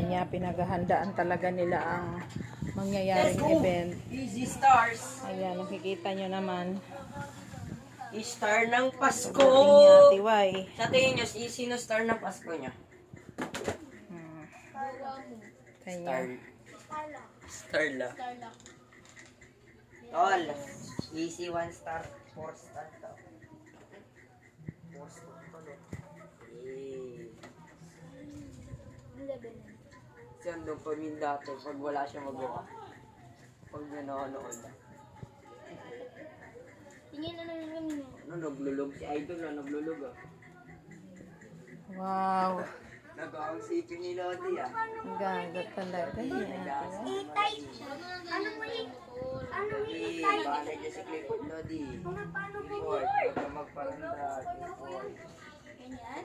niya, pinaghahandaan talaga nila ang mangyayaring event. Easy stars. Ayan, nakikita nyo naman. Star ng Pasko. Ating niya, tiway. Sa tingin nyo, si- sino star ng Pasko niya? Hmm. Star. Starla. Tol. Easy one star. Four star. Four star Siya ang dopamine dati pag wala siya magawa. Pag nanonood. Tingin na naman kami. Ano, naglulog si Idol na naglulog ah. Wow. Nag-aang ni Lodi ah. Ang ganda talaga niya. Itay. Ano mo yung... Ano mo yung itay? banay niya si Clifford Lodi. Paano po? Clifford, huwag ka magparandra. Clifford. Ganyan?